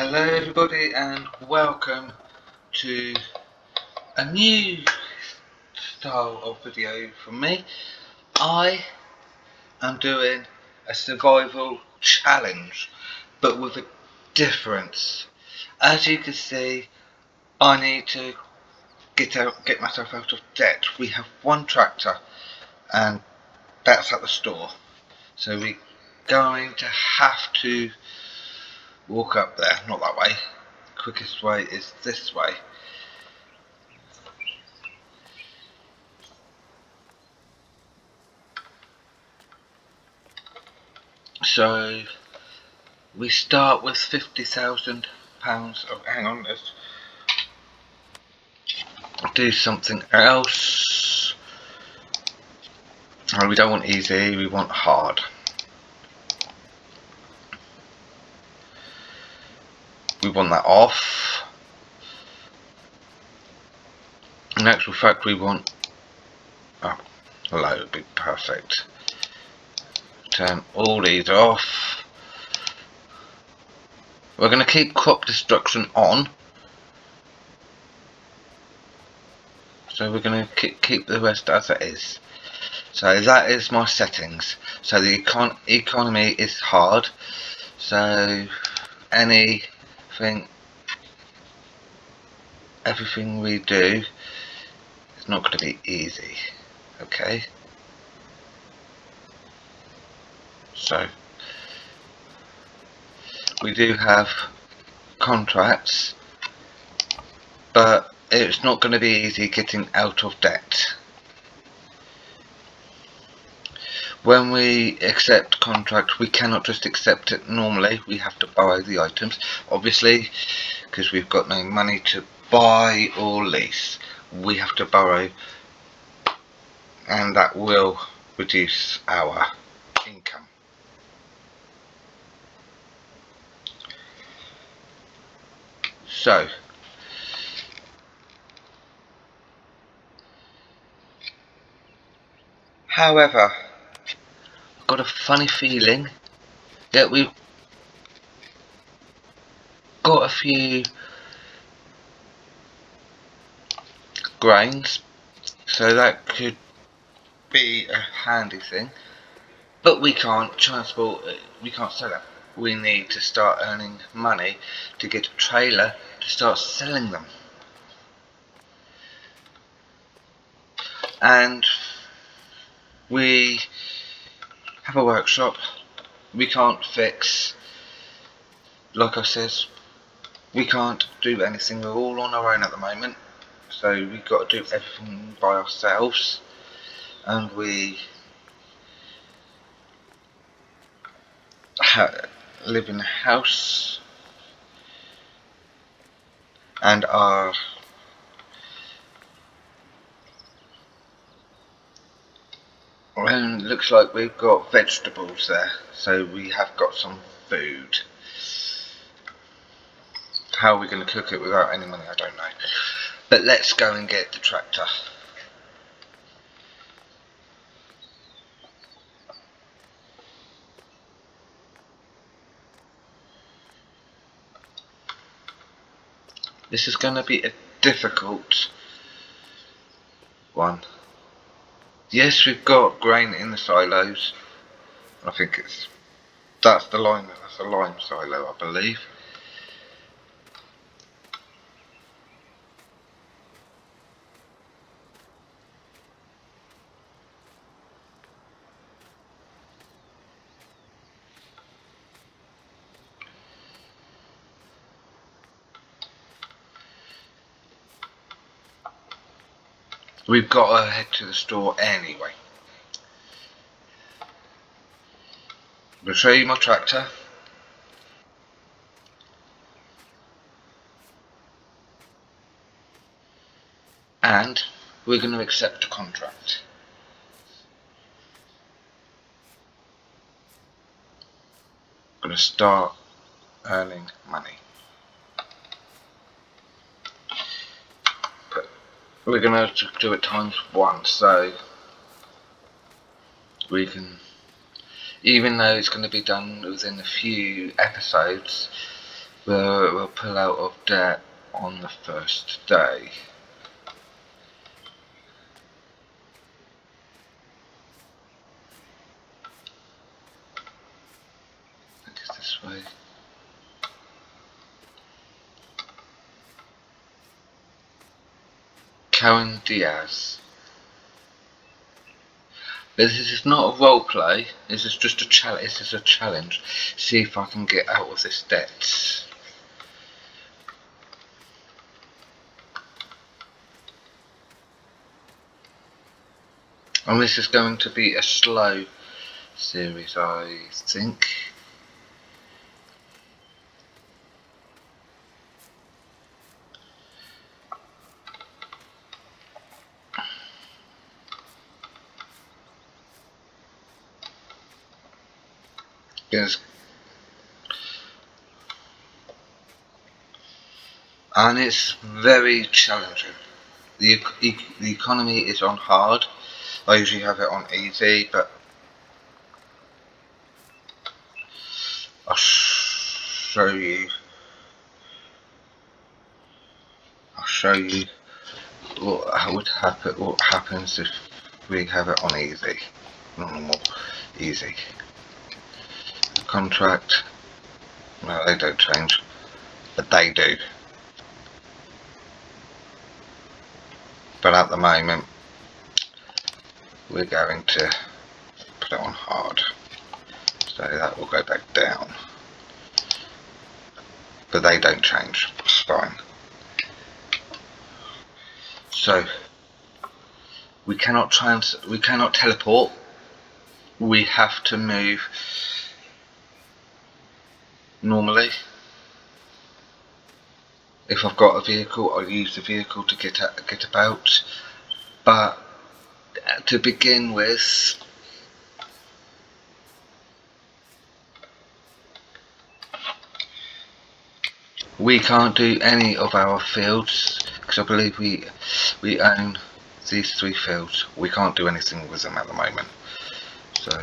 Hello everybody and welcome to a new style of video from me. I am doing a survival challenge but with a difference. As you can see I need to get out get myself out of debt. We have one tractor and that's at the store. So we're going to have to walk up there, not that way. Quickest way is this way. So we start with fifty thousand pounds. Oh, hang on, let's do something else. Oh, we don't want easy, we want hard. We want that off. In actual fact, we want oh, low would be perfect. Turn all these off. We're going to keep crop destruction on. So we're going to keep, keep the rest as it is. So that is my settings. So the econ economy is hard. So any think everything we do is not going to be easy okay? So we do have contracts but it's not going to be easy getting out of debt when we accept contract we cannot just accept it normally. We have to buy the items obviously because we've got no money to buy or lease. We have to borrow and that will reduce our income. So however got a funny feeling that we've got a few grains so that could be a handy thing. But we can't transport we can't sell them. We need to start earning money to get a trailer to start selling them. And we have a workshop. We can't fix, like I says, we can't do anything. We're all on our own at the moment. So we've got to do everything by ourselves. And we live in a house and are And looks like we've got vegetables there, so we have got some food. How are we going to cook it without any money, I don't know. But let's go and get the tractor. This is going to be a difficult one. Yes, we've got grain in the silos. I think it's that's the lime. That's a lime silo, I believe. We've got to head to the store anyway. I'll show you my tractor. And we're going to accept a contract. going to start earning money. We're going to have to do it times one so we can even though it's going to be done within a few episodes we'll, we'll pull out of debt on the first day. I guess this way. Karen Diaz. This is not a role play. This is just a challenge. This is a challenge. See if I can get out of this debt. And this is going to be a slow series, I think. Yes. And it's very challenging. The, e the economy is on hard. I usually have it on easy, but I'll show you. I'll show you what would happen. What happens if we have it on easy, normal, easy contract. Well, they don't change, but they do. But at the moment, we're going to put it on hard. So that will go back down. But they don't change. It's fine. So we cannot trans we cannot teleport. We have to move normally. If I've got a vehicle, I use the vehicle to get get about. But to begin with, we can't do any of our fields because I believe we we own these three fields. We can't do anything with them at the moment. So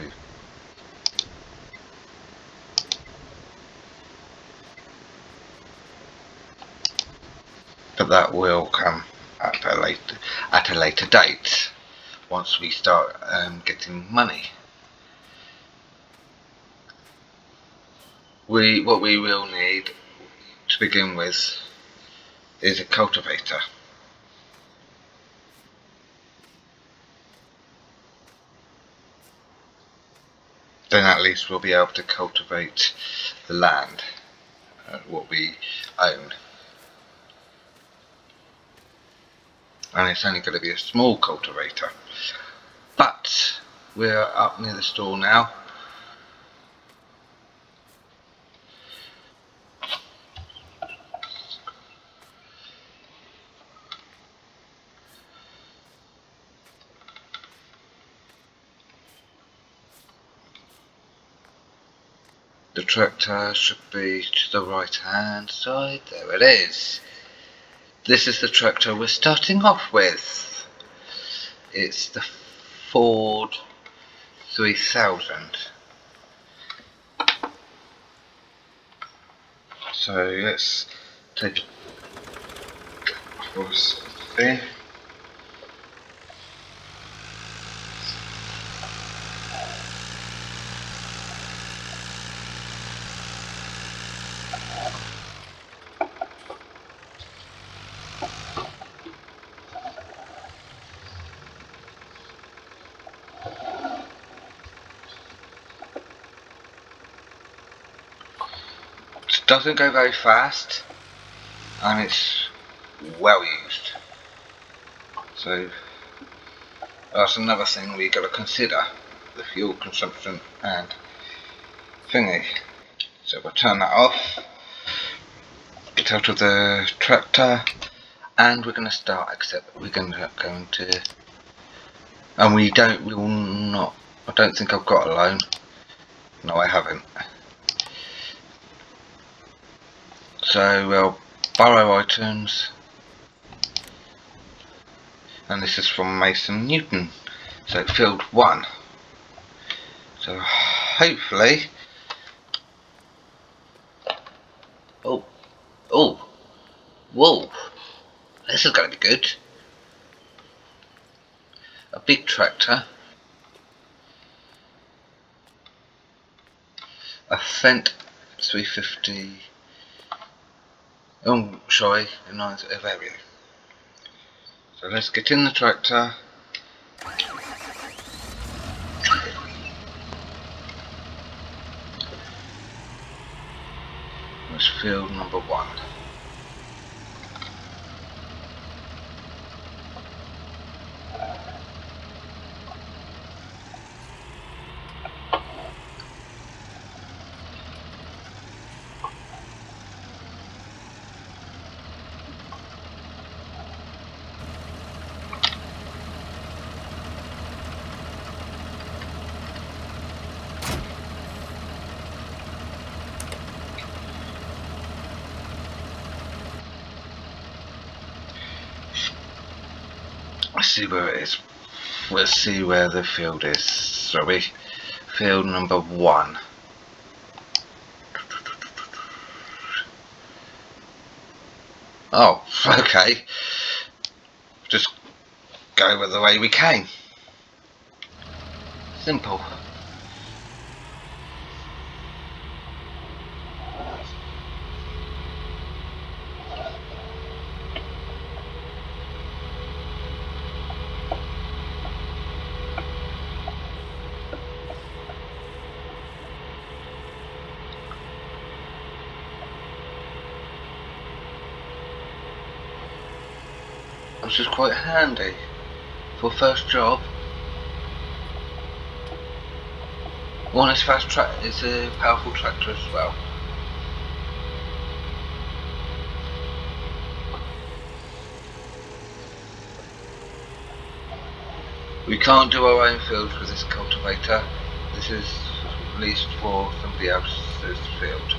but that will come at a later at a later date once we start um, getting money. We what we will need to begin with is a cultivator. Then at least we'll be able to cultivate the land, uh, what we own. And it's only going to be a small cultivator but we're up near the store now The tractor should be to the right hand side. There it is. This is the tractor we're starting off with. It's the Ford 3000. So let's take a horse there. Doesn't go very fast and it's well used. So that's another thing we've got to consider the fuel consumption and thingy. So we'll turn that off get out of the tractor and we're going to start except we're going to going to and we don't we will not I don't think I've got a loan. No I haven't So we'll borrow items and this is from Mason Newton so field 1 so hopefully oh oh Whoa, this is going to be good. A big tractor. A Fendt 350. Oh, sorry, a nice Vario. So let's get in the tractor. That's field number one. Let's see where it is. Let's see where the field is. Sorry. Field number one. Oh, okay. Just go with the way we came. Simple. Quite handy for first job. One is fast track is a powerful tractor as well. We can't do our own fields with this cultivator. This is leased for somebody else's field.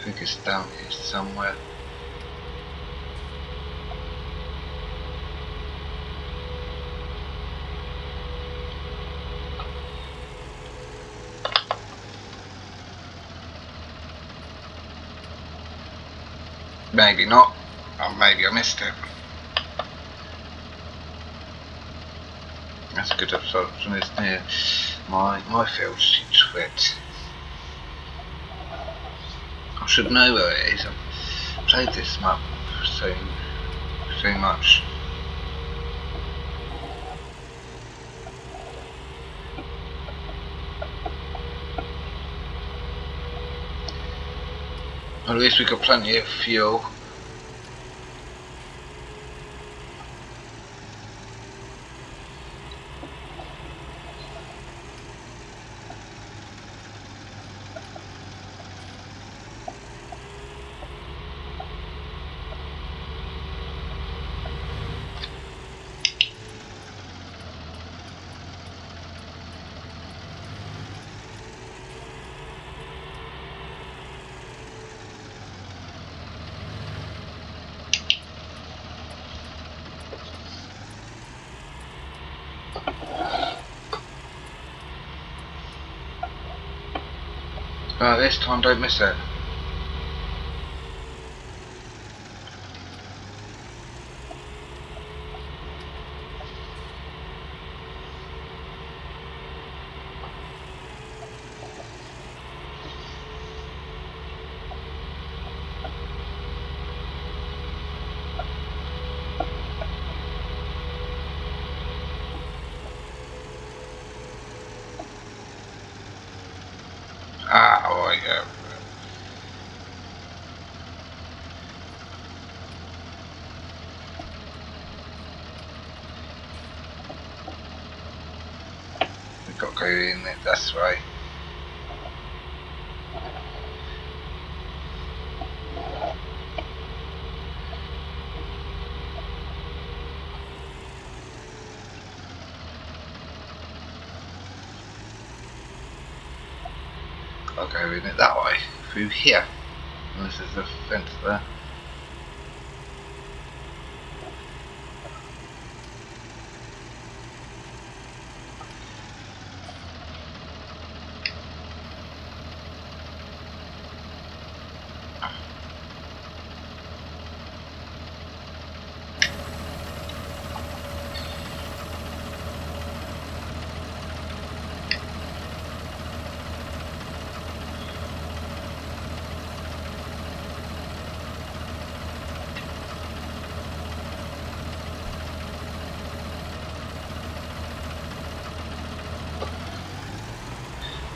I think it's down here somewhere. Maybe not, or maybe I missed it. That's a good absorption, isn't it? My, my field seems wet. Should know where it is. I've played this map so so much. At least we got plenty of fuel. Uh, this time don't miss it. it? That's right. I'll go in it that way, through here. And this is the fence there.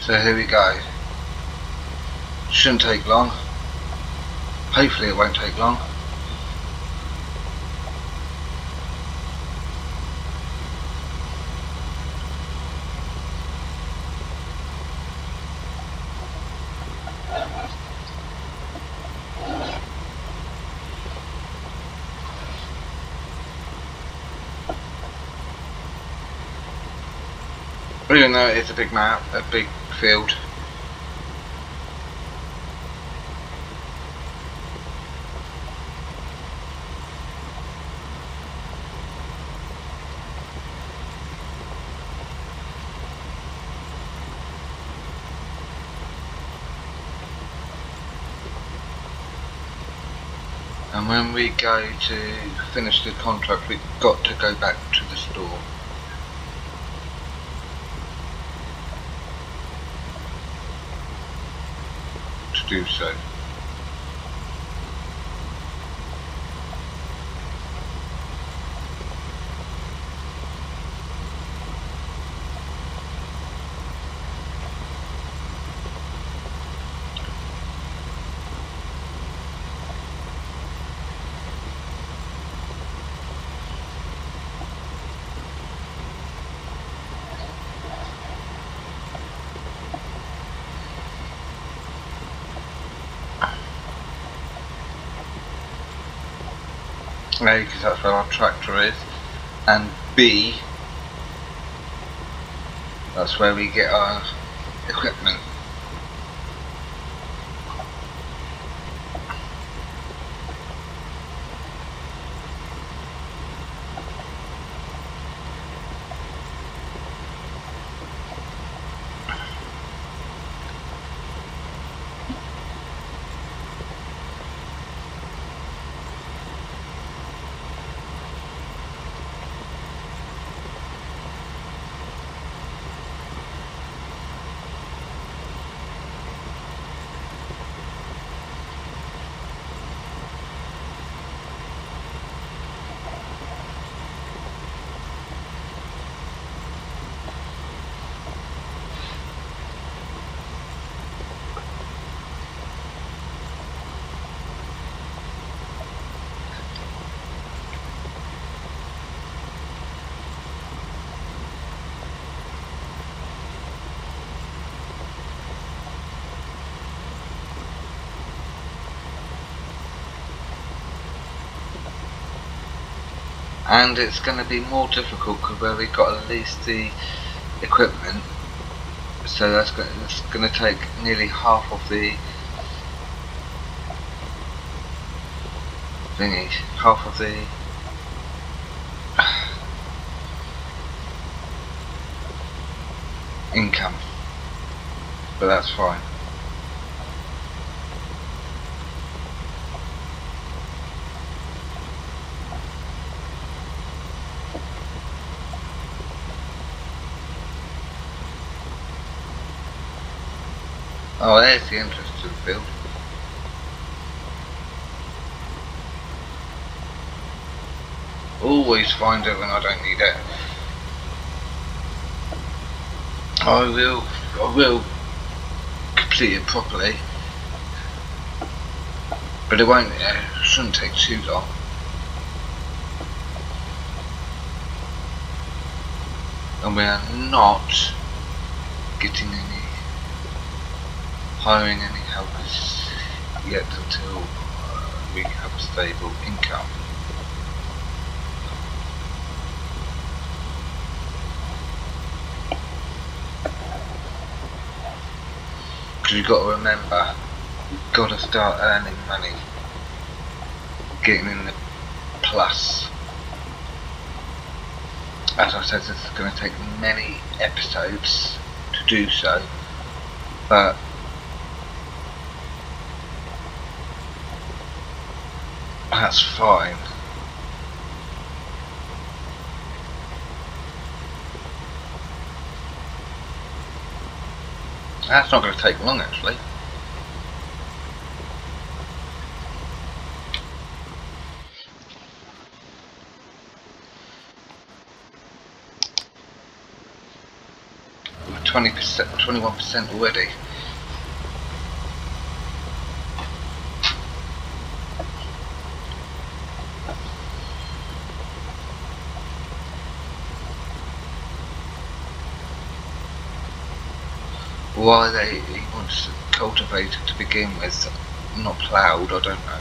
So here we go. Shouldn't take long. Hopefully it won't take long. Even though it's a big map, a big field. And when we go to finish the contract, we've got to go back to the store. Do so. A, because that's where our tractor is, and B, that's where we get our equipment. And it's going to be more difficult because where we've got at least the equipment. So that's going, to take nearly half of the thingy, half of the income. But that's fine Oh, there's the entrance to the field. Always find it when I don't need it. I will, I will complete it properly. But it won't, it shouldn't take too long. And we are not getting any hiring any helpers yet until uh, we have a stable income. Because you've got to remember, you've got to start earning money, getting in the plus. As I said, this is going to take many episodes to do so, but that's fine. That's not going to take long actually. Twenty percent, twenty-one percent already. Why they he wants cultivated to begin with, not ploughed, I don't know.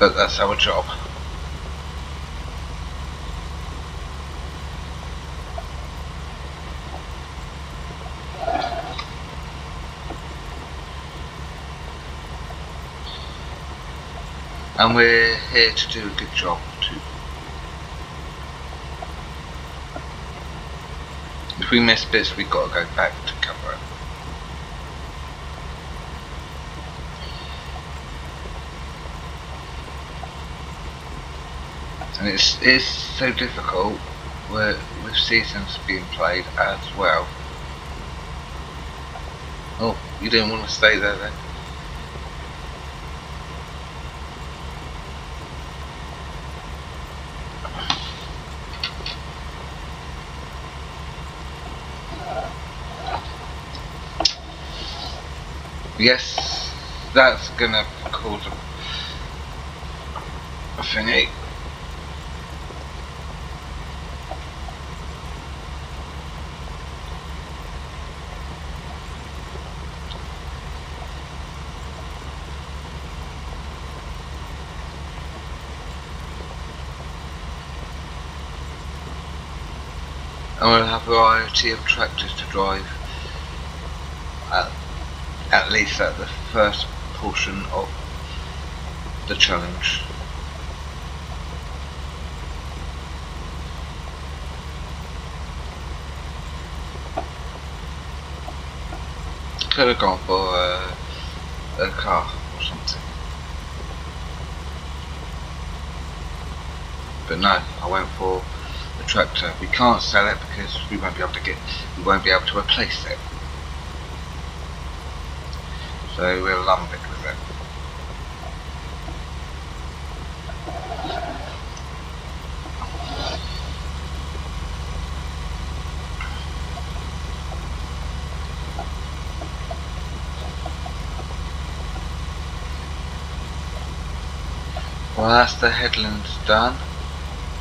But that's our job. And we're here to do a good job too. If we miss bits, we've got to go back to cover it. And it's it's so difficult with, with seasons being played as well. Oh, you didn't want to stay there then? Yes, that's gonna cause a, a thingy. And we'll have a variety of tractors to drive at, at least at the first portion of the challenge. Could have gone for a, a car or something. But no, I went for the tractor. We can't sell it because we won't be able to get, we won't be able to replace it. So we'll lump it with it. Well, that's the headlands done.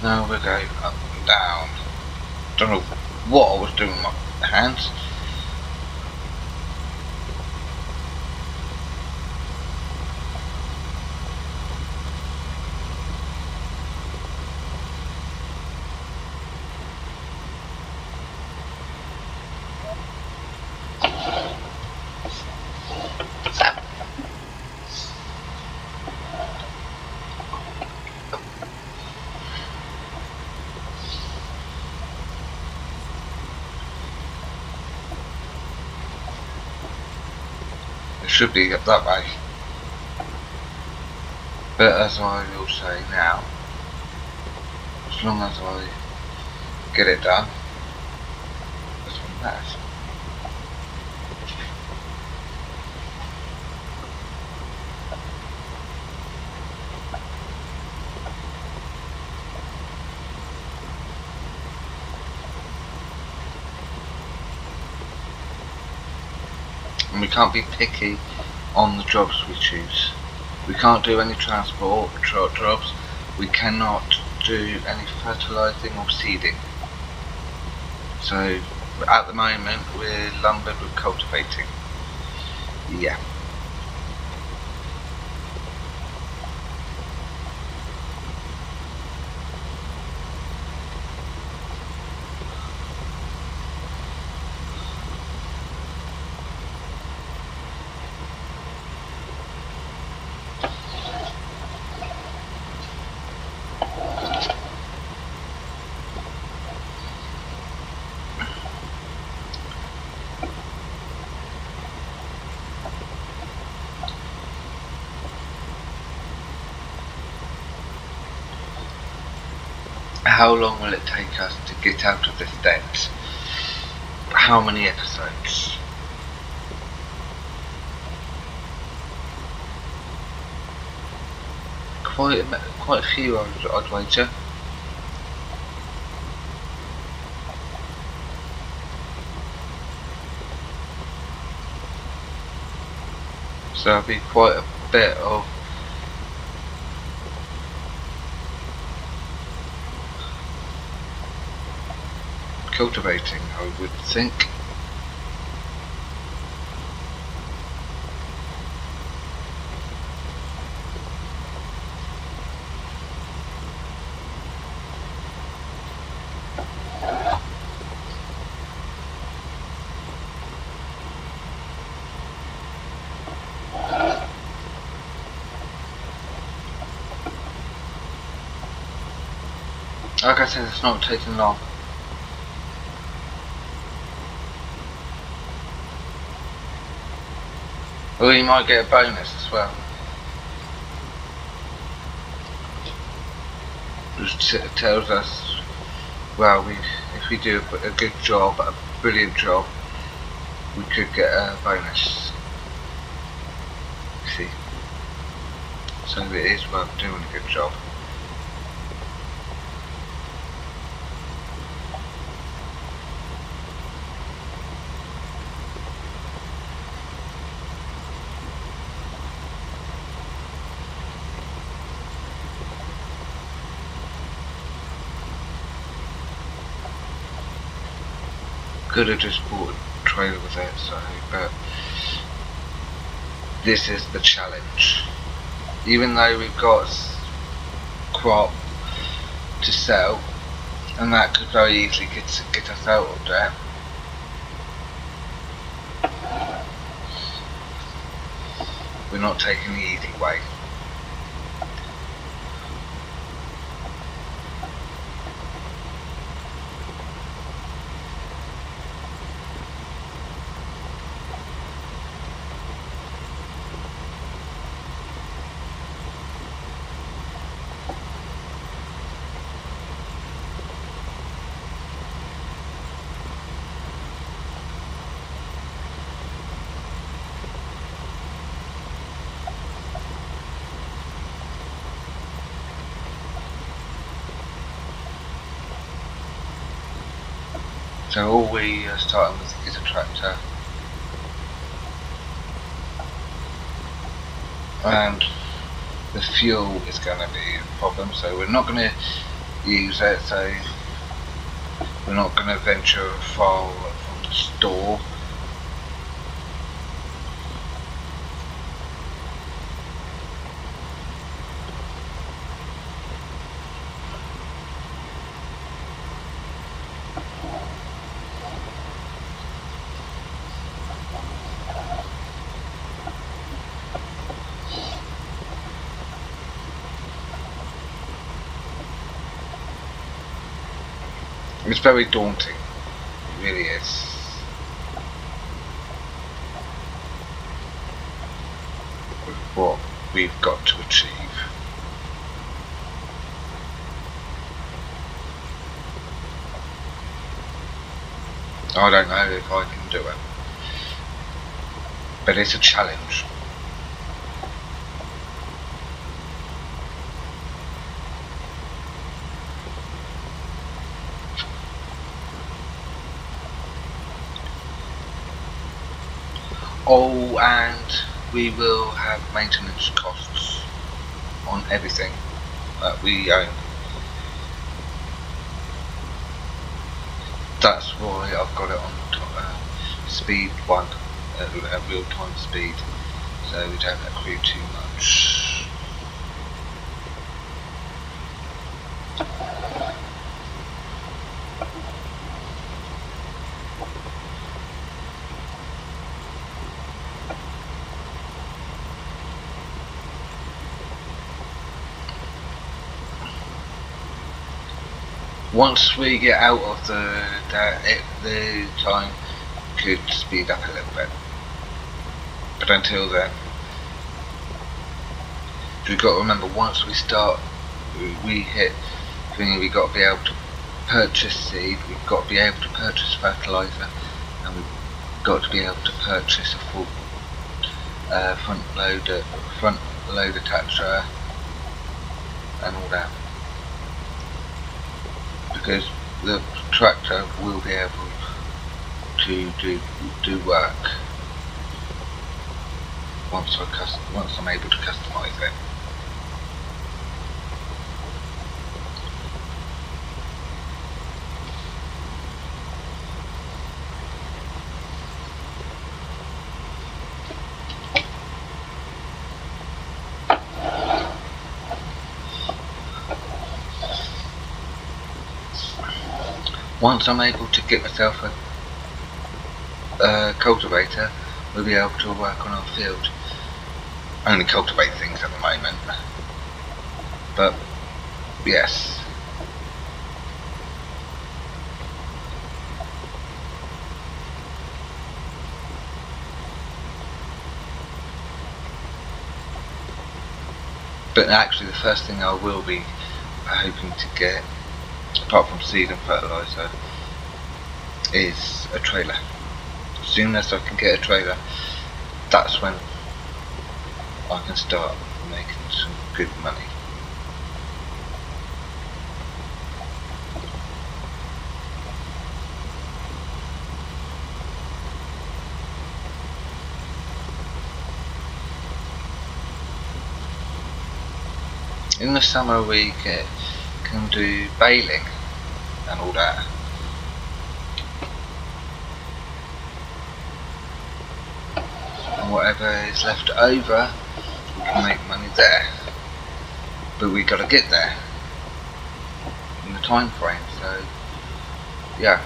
Now we go up and down. I don't know what I was doing with my hands. Should be up that way. But as I will say now, as long as I get it done, that's what matters. and we can't be picky on the jobs we choose. We can't do any transport jobs. We cannot do any fertilizing or seeding. So at the moment we're lumbered with cultivating. Yeah. How long will it take us to get out of this debt? How many episodes? Quite a, quite a few, I'd, I'd wager. So there'll be quite a bit of cultivating, I would think. Like I said, it's not taking long. Well, you might get a bonus as well. Just tells us, well, we if we do a good job, a brilliant job, we could get a bonus. See, so it is worth doing a good job. Could have just bought a trailer with it, so, but this is the challenge. Even though we've got crop to sell, and that could very easily get, get us out of there. We're not taking the easy way. So all we uh, are starting with is a tractor. And the fuel is going to be a problem, so we're not going to use it, so we're not going to venture far from the store It's very daunting. It really is. With what we've got to achieve. I don't know if I can do it. But it's a challenge. Oh, and we will have maintenance costs on everything that we own. That's why I've got it on uh, speed 1, uh, real time speed, so we don't accrue too much. Once we get out of the that it, the time could speed up a little bit but until then we've got to remember once we start we hit thing we've got to be able to purchase seed, we've got to be able to purchase fertilizer, and we've got to be able to purchase a full uh, front loader, front load attacher, and all that. Because the tractor will be able to do do work once I once I'm able to customize it. Once I'm able to get myself a, a cultivator, we'll be able to work on our field. I only cultivate things at the moment. But, yes. But actually the first thing I will be hoping to get apart from seed and fertilizer, is a trailer. As soon as I can get a trailer, that's when I can start making some good money. In the summer we get can do baling and all that. And whatever is left over, we can make money there. But we gotta get there in the time frame, so yeah.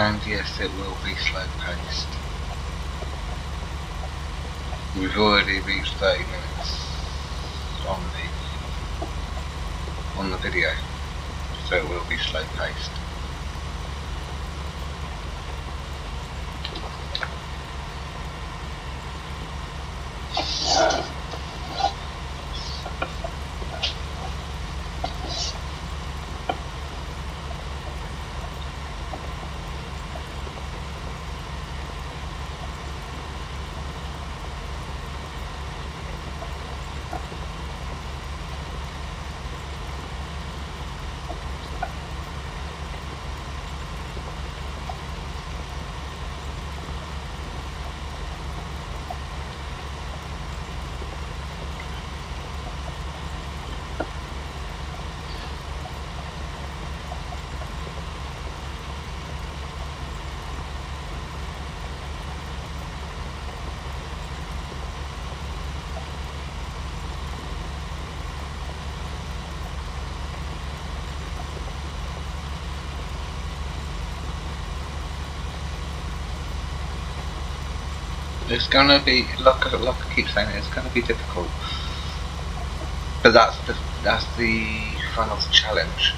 and yes it will be slow paced. We've already reached 30 minutes on the on the video so it will be slow paced. It's gonna be like like I keep saying, it's gonna be difficult. But that's the that's the fun of the challenge.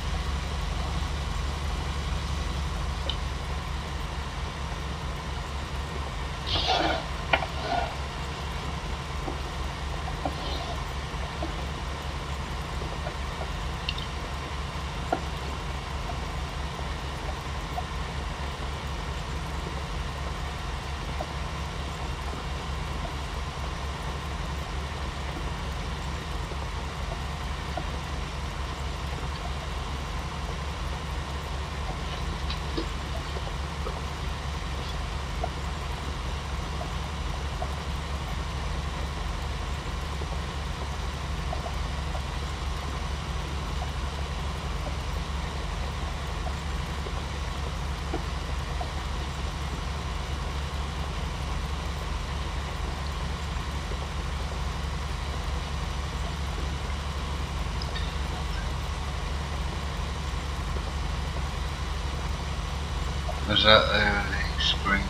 Was that early spring?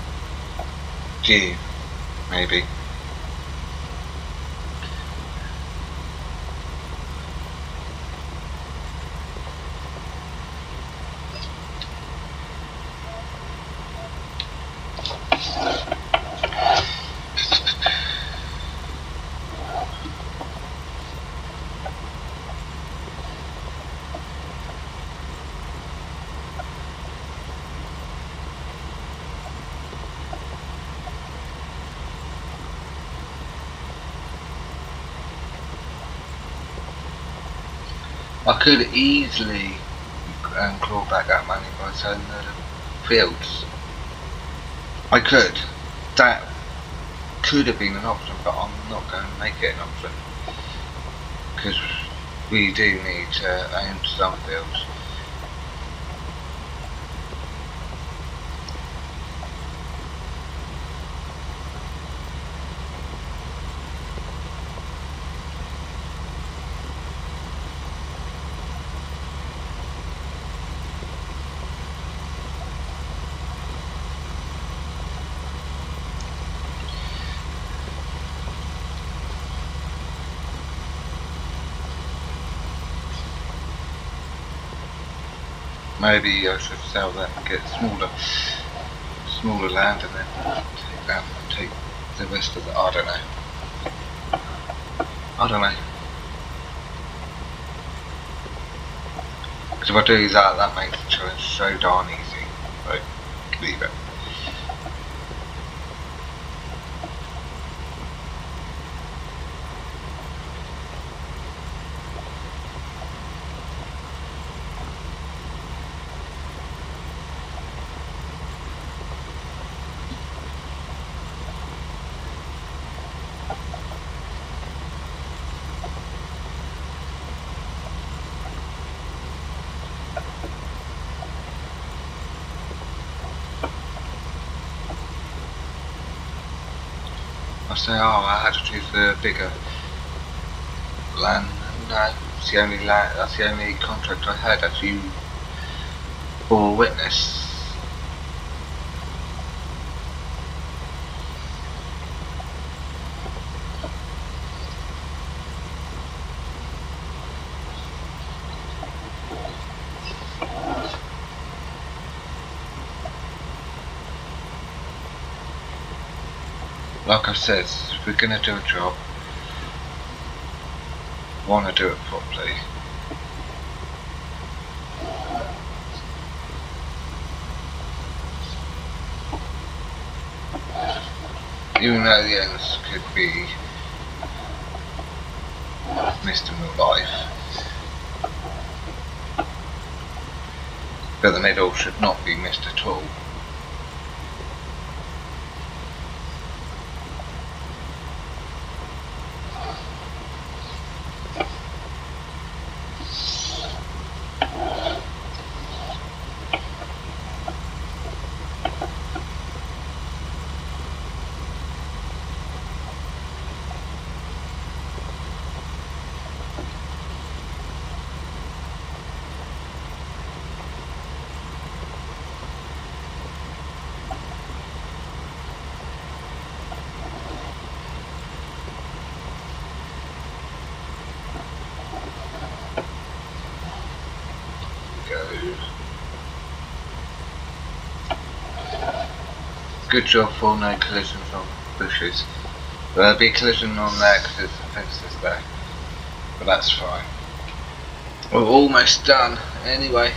June, maybe. I could easily um, claw back that money by selling the fields. I could. That could have been an option, but I'm not going to make it an option. Because we do need to own some fields. Maybe I should sell that and get smaller, smaller land and then take that and take the rest of the, I don't know. I don't know. Because if I do that, that makes the challenge so darn easy. Right, leave it. Say, oh, I had to choose the bigger land. It's the only land. That's the only contract I had you bore witness. Said, if we're gonna do a job, wanna do it properly. Even though the ends could be missed in life. But the middle should not be missed at all. Good job for no collisions on bushes. There'll be a collision on there because there's fences there. But that's fine. We're almost done anyway.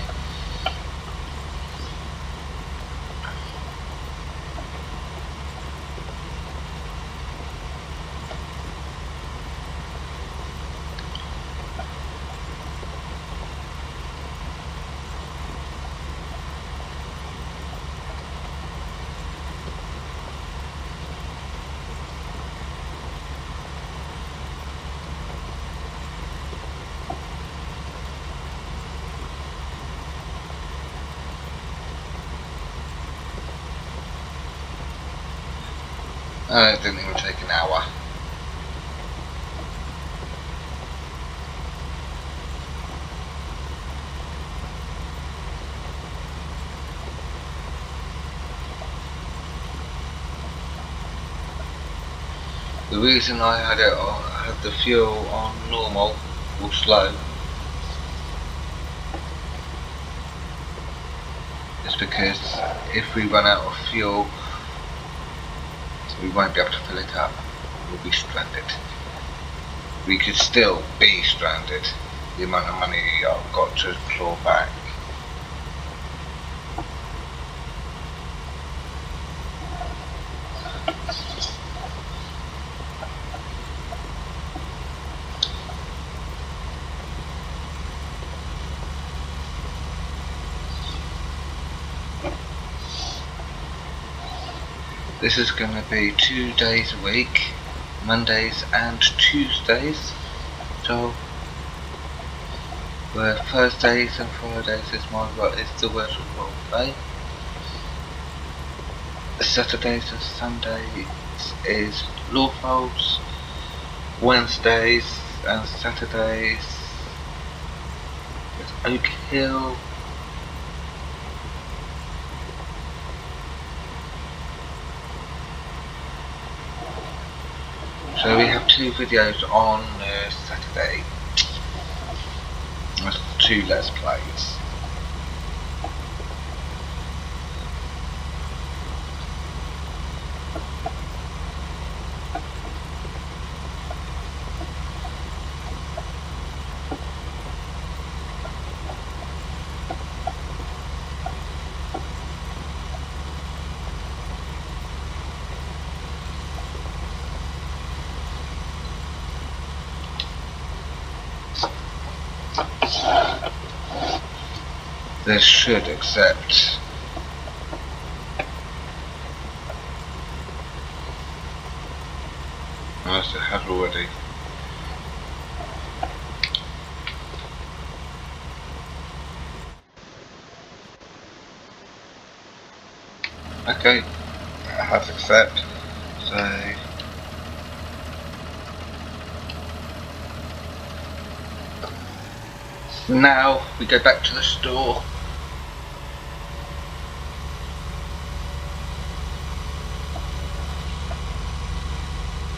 Uh, it didn't even take an hour. The reason I had it on, had the fuel on normal or slow is because if we run out of fuel we won't be able to fill it up. We'll be stranded. We could still be stranded. The amount of money I've got to claw back. This is going to be two days a week, Mondays and Tuesdays. So, where Thursdays and Fridays is my is the work role play. Saturdays and Sundays is law. Wednesdays and Saturdays is Oak Hill. So we have two videos on uh, Saturday. Two Let's Plays. This should accept. Unless it has already. Okay, I have accept. So now we go back to the store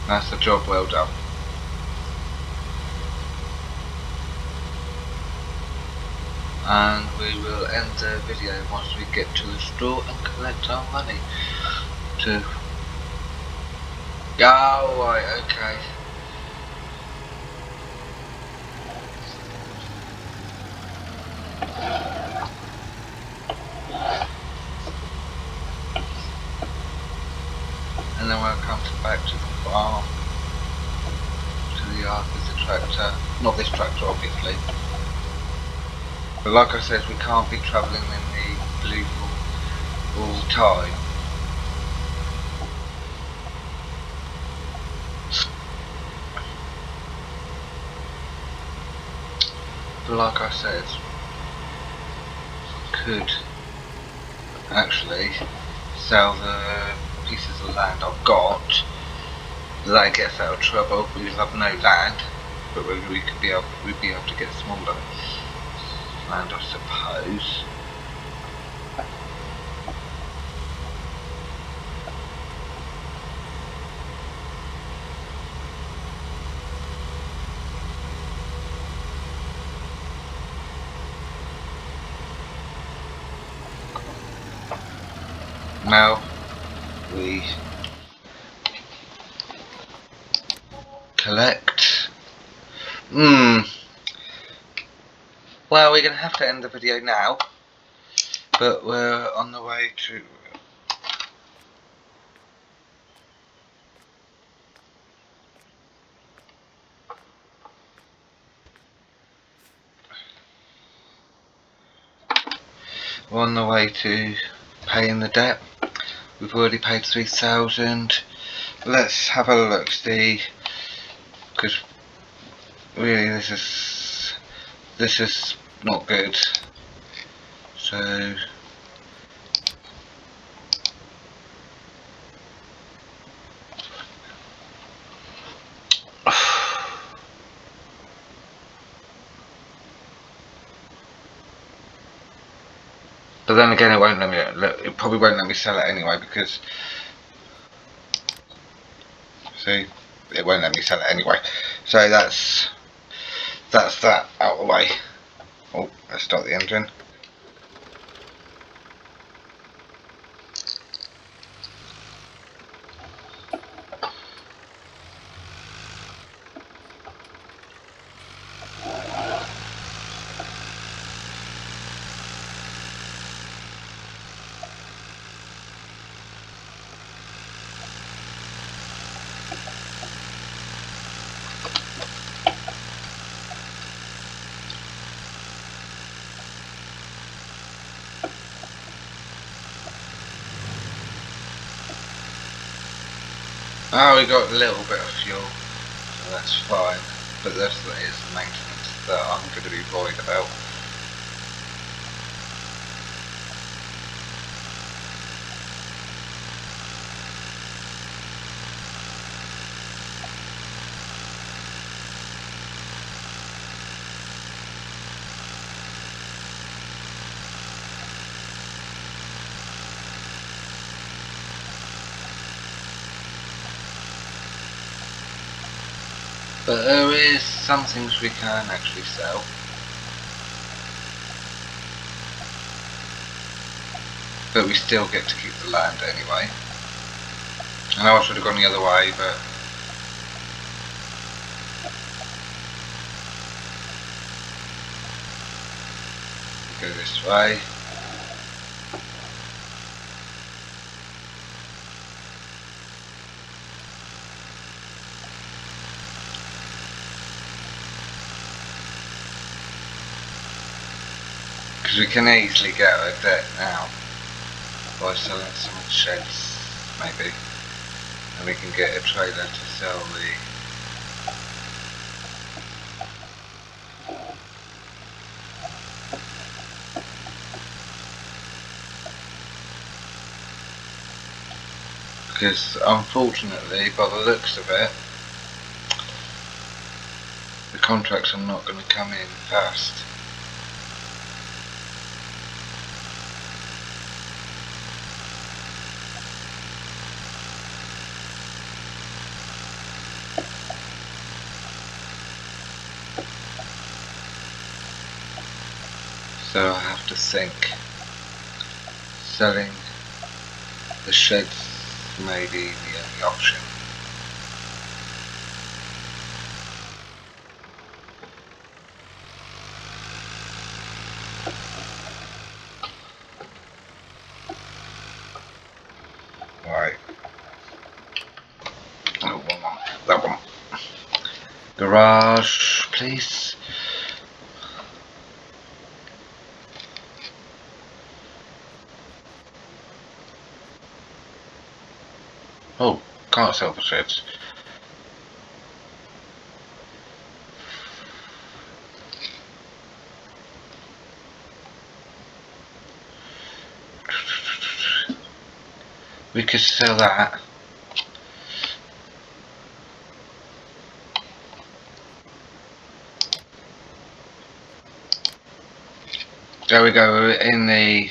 That's the job well done. And we will end the video once we get to the store and collect our money. To... Oh, right, okay. and then we'll come back to the farm, to the yard with the tractor, not this tractor obviously, but like I said we can't be travelling in the blue all, all the time. But like I said, could actually sell the pieces of land I've got. That gets out of trouble. Because I've no land but we could be able we'd be able to get smaller land I suppose now we collect. Hmm. Well, we're going to have to end the video now, but we're on the way to. We're on the way to paying the debt. We've already paid 3,000. Let's have a look, see, because really this is, this is not good. So, But then again, it won't let me. It probably won't let me sell it anyway because. See, it won't let me sell it anyway. So that's that's that out of the way. Let's start the engine. We got a little bit of fuel, so that's fine. But this is the maintenance that I'm going to be worried about. But there is some things we can actually sell. But we still get to keep the land anyway. I know I should have gone the other way, but go this way. We can easily get of debt now by selling some sheds, maybe. And we can get a trailer to sell the because unfortunately by the looks of it the contracts are not going to come in fast so I have to think selling the sheds may be the only option. Right. Oh, one more. That one. Garage, please. Oh, We could sell that. There we go, in the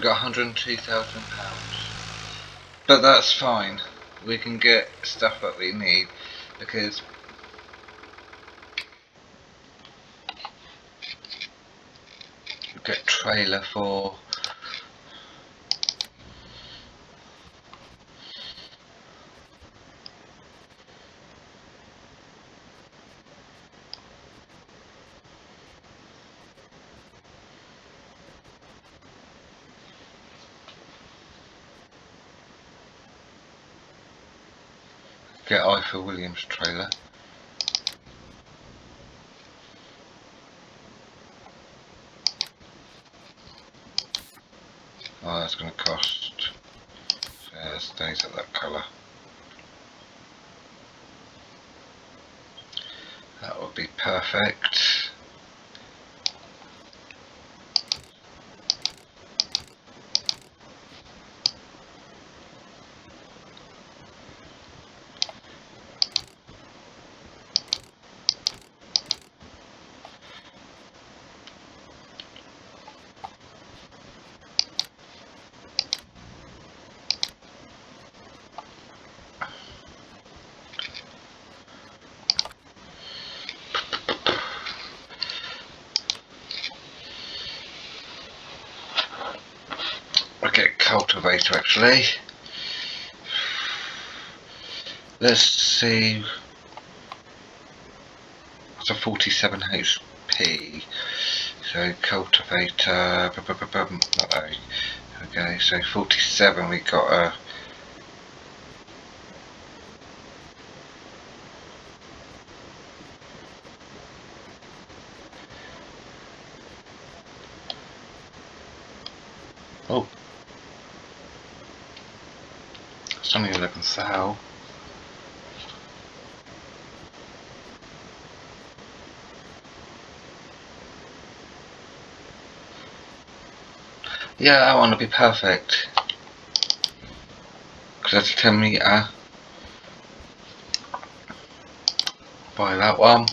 we got £102,000. But that's fine. We can get stuff that we need because we get trailer for get Williams trailer. Oh, that's going to cost. Yeah, it stays at that colour. That would be perfect. Actually. Let's see. It's a 47 HP. So cultivator. Okay, so 47 we got a. Oh. It's only 11 thou. Yeah, I want to be perfect. Because that's 10 meter. Uh, buy that one.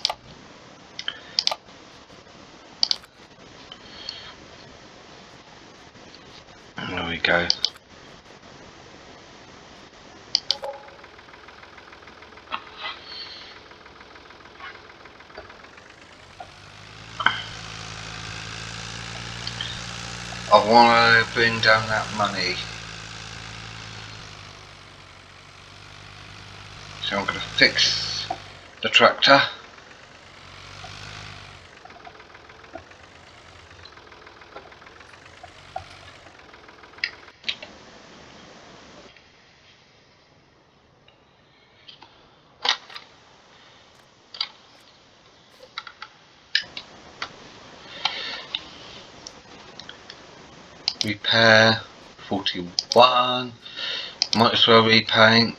There we go. I want bring down that money. So I'm going to fix the tractor. Repair 41 might as well repaint.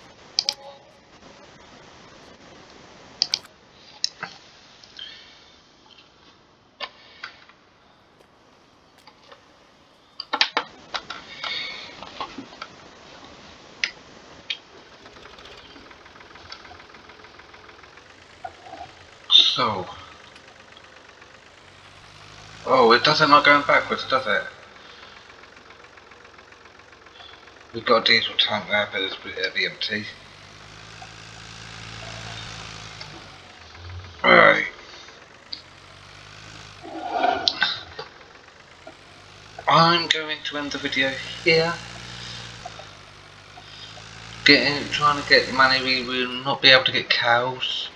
So oh it doesn't not going backwards does it We've got a diesel tank there, but it's pretty empty. Right. I'm going to end the video here. Getting, trying to get money, we will not be able to get cows.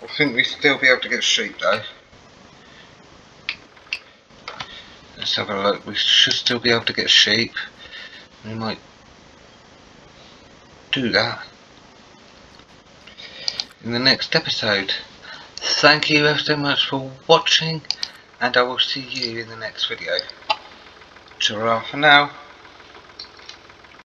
I think we still be able to get sheep though. Let's have a look, we should still be able to get sheep we might do that in the next episode. Thank you so much for watching and I will see you in the next video. Ta for now.